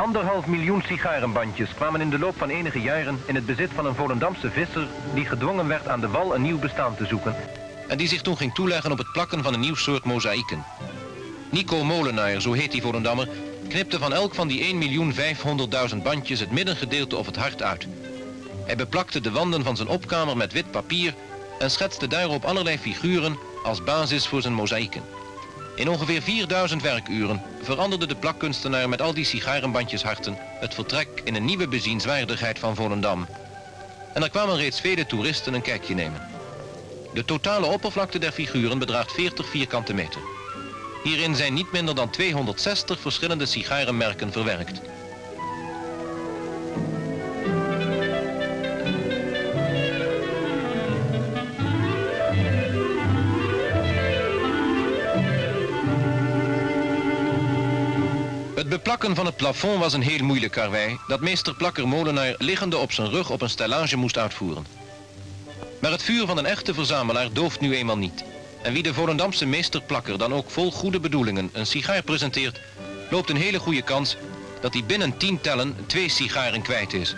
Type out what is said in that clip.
Anderhalf miljoen sigarenbandjes kwamen in de loop van enige jaren in het bezit van een Volendamse visser die gedwongen werd aan de wal een nieuw bestaan te zoeken. En die zich toen ging toeleggen op het plakken van een nieuw soort mozaïeken. Nico Molenaar, zo heet die Volendammer, knipte van elk van die 1.500.000 bandjes het middengedeelte of het hart uit. Hij beplakte de wanden van zijn opkamer met wit papier en schetste daarop allerlei figuren als basis voor zijn mozaïeken. In ongeveer 4000 werkuren veranderde de plakkunstenaar met al die sigarenbandjesharten het vertrek in een nieuwe bezienswaardigheid van Volendam. En er kwamen reeds vele toeristen een kijkje nemen. De totale oppervlakte der figuren bedraagt 40 vierkante meter. Hierin zijn niet minder dan 260 verschillende sigarenmerken verwerkt. Beplakken van het plafond was een heel moeilijk karwei dat meester Plakker Molenaar liggende op zijn rug op een stellage moest uitvoeren. Maar het vuur van een echte verzamelaar dooft nu eenmaal niet. En wie de Volendamse meesterplakker dan ook vol goede bedoelingen een sigaar presenteert, loopt een hele goede kans dat hij binnen tien tellen twee sigaren kwijt is.